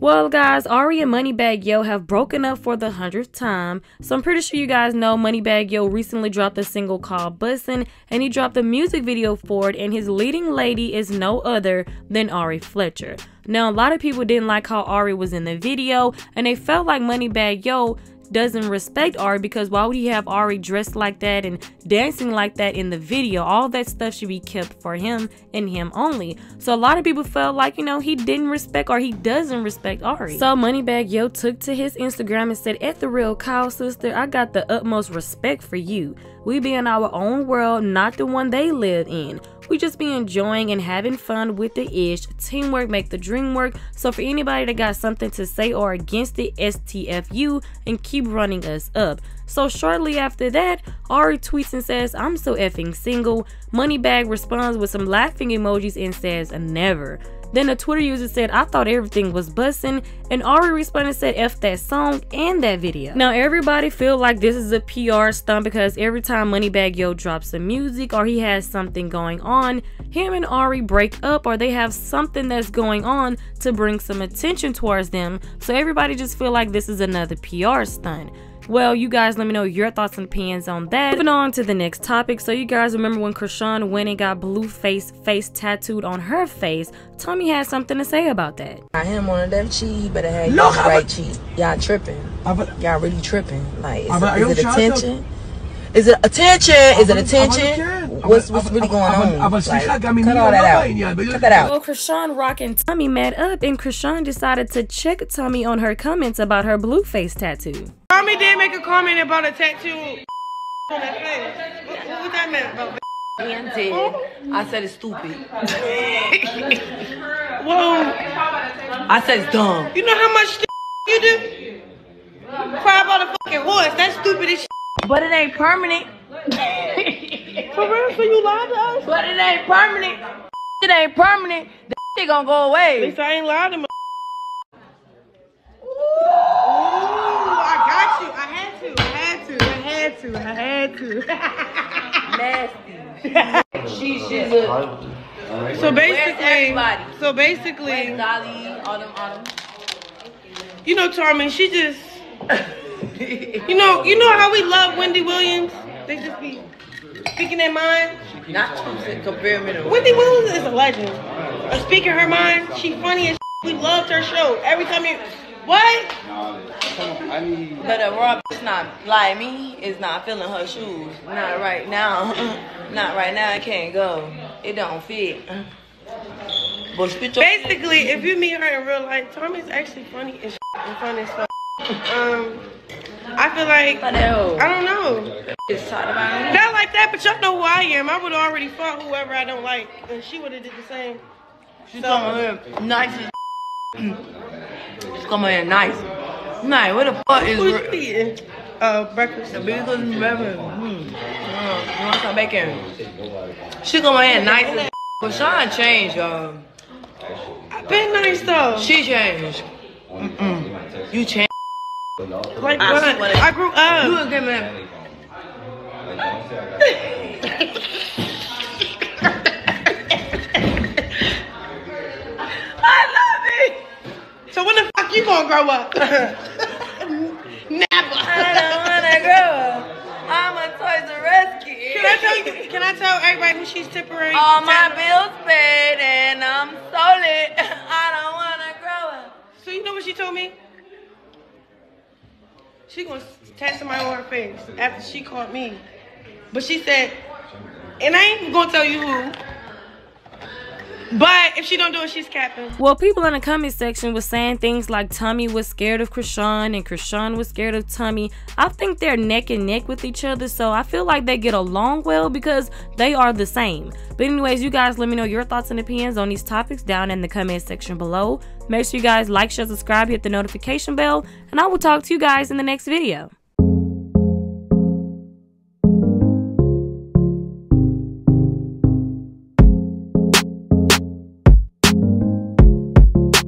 Well, guys, Ari and Moneybagg Yo have broken up for the hundredth time. So I'm pretty sure you guys know Moneybagg Yo recently dropped a single called Bussin', and he dropped a music video for it, and his leading lady is no other than Ari Fletcher. Now, a lot of people didn't like how Ari was in the video, and they felt like Moneybagg Yo doesn't respect Ari because why would he have Ari dressed like that and dancing like that in the video? All that stuff should be kept for him and him only. So a lot of people felt like, you know, he didn't respect or he doesn't respect Ari. So Moneybagg Yo took to his Instagram and said, At the real Kyle sister, I got the utmost respect for you. We be in our own world, not the one they live in. We just be enjoying and having fun with the ish. Teamwork make the dream work. So for anybody that got something to say or against it, STFU and keep running us up. So shortly after that, Ari tweets and says, I'm so effing single. Moneybagg responds with some laughing emojis and says, never. Then a Twitter user said, I thought everything was bussin', and Ari responded and said, F that song and that video. Now everybody feel like this is a PR stunt because every time Moneybagg Yo drops some music or he has something going on, him and Ari break up or they have something that's going on to bring some attention towards them. So everybody just feel like this is another PR stunt. Well, you guys let me know your thoughts and opinions on that. Moving on to the next topic. So you guys remember when Chrisean went and got Blueface face tattooed on her face? Tommie had something to say about that. I am on the left cheek, he better have your right cheek. Y'all tripping. Y'all really tripping. Like, is, it, is it attention? Is it attention? Is it attention? What's what's really going on? Like, cut all that out. Cut that out. Well, Chrisean Rock and Tommie met up, and Chrisean decided to check Tommie on her comments about her Blueface tattoo. Make a comment about a tattoo on that face. What, what was that meant about? Did. I said it's stupid. Whoa. I said it's dumb. You know how much you do? Cry about a fucking horse. That's stupid as But it ain't permanent. For real? So you lied to us? But it ain't permanent. It ain't permanent. The shit gonna go away. At least I ain't lied to my. Ooh, I got you. I had to. I had to. I had to. I had to. Nasty. she, she's a. so basically, so basically, Dolly? All them, all them. you know, Tommie, she just, you know, you know how we love Wendy Williams. They just be speaking their mind. Not to compare me to Wendy Williams is a legend. A speaking her mind. She funny as we loved her show. Every time you, what? But a raw bitch not like me is not feeling her shoes. Not right now. not right now. It can't go. It don't fit. But Basically, if you meet her in real life, Tommie's actually funny as and fun as fuck. Um, I feel like I don't know. About me. Not like that, but y'all know who I am. I would have already fought whoever I don't like, and she would have did the same. She come here nice as come in nice. Nice. What the fuck is Who's eating? Uh, breakfast. the biggest breakfast? Hmm. Uh, you want some bacon? She come here nice as but Sean changed, y'all. I've been nice though. She changed. Mm-mm. You changed. like I what? swear I grew up. would give me I gonna grow up? Never. I don't wanna grow up. I'm a Toys R Us kid. Can I tell you? Can I tell everybody who she's temporary? All my bills paid and I'm solid. I don't wanna grow up. So you know what she told me? She gonna test somebody on her face after she caught me. But she said, and I ain't gonna tell you who. But if she don't do it, she's capping. Well, people in the comment section was saying things like Tommie was scared of Chrisean and Chrisean was scared of Tommie. I think they're neck and neck with each other, so I feel like they get along well because they are the same. But anyways, you guys let me know your thoughts and opinions on these topics down in the comment section below. Make sure you guys like, share, subscribe, hit the notification bell, and I will talk to you guys in the next video.